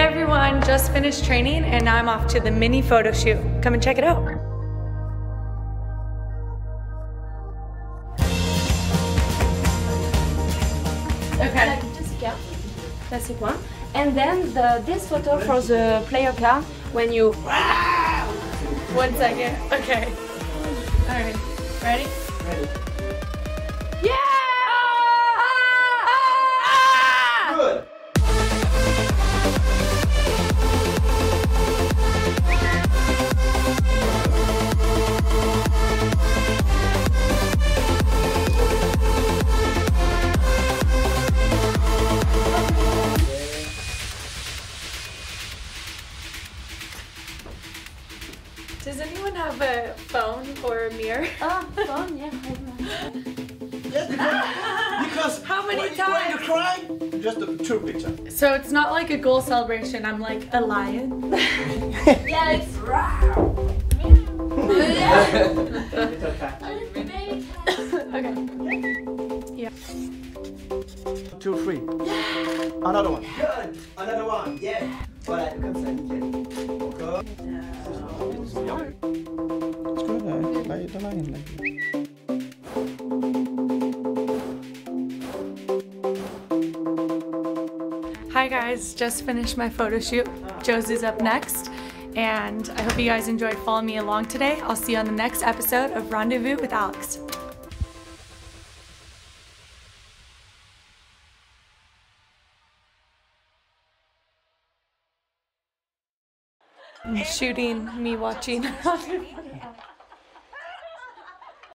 everyone, just finished training and now I'm off to the mini photo shoot. Come and check it out. Okay. Like Jessica, classic one. And then the, this photo for the player card when you. One second. Okay. All right. Ready? Ready. Yeah! Ah! Ah! Ah! Good. Does anyone have a phone or a mirror? Oh, phone, yeah. Yes, because, because How many when, When times? you cry, just a two picture. So it's not like a goal celebration. I'm like a lion. yeah, it's. It's okay. okay. Two, three. Another one. Good. Another one. Yeah. Voilà, comme ça, Encore. Skulle det? Hi guys, just finished my photo shoot. Josie's up next. And I hope you guys enjoyed following me along today. I'll see you on the next episode of Rendezvous with Alex. Shooting me watching.